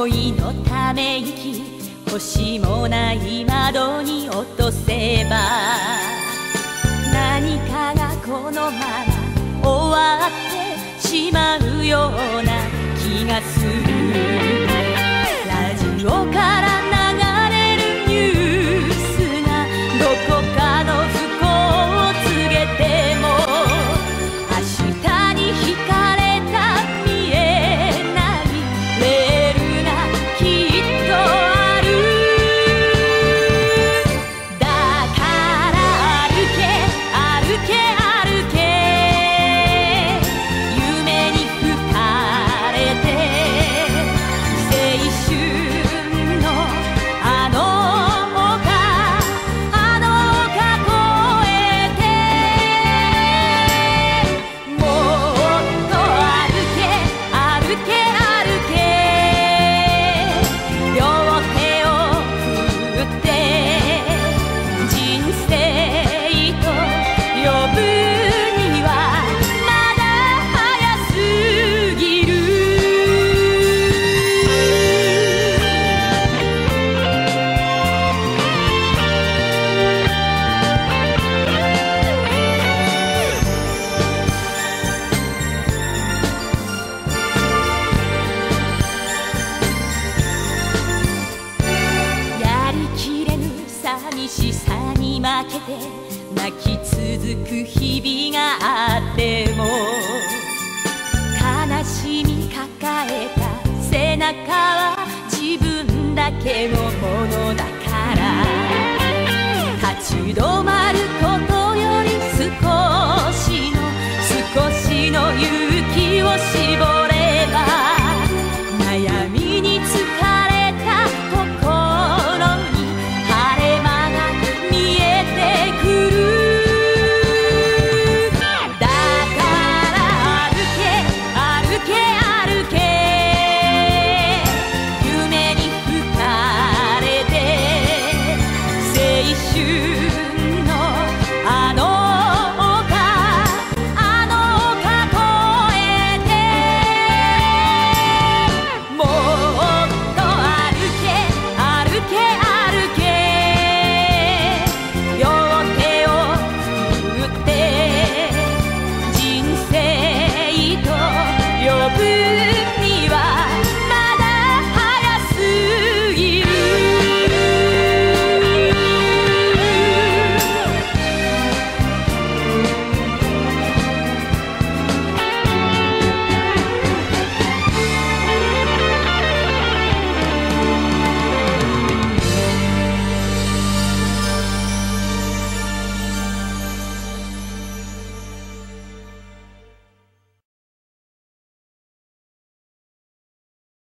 恋のため息星もない窓に落とせば何かがこのまま終わってしまうような気がする。寂しさに負けて泣き続く日々があっても悲しみ抱えた背中は自分だけのものだ。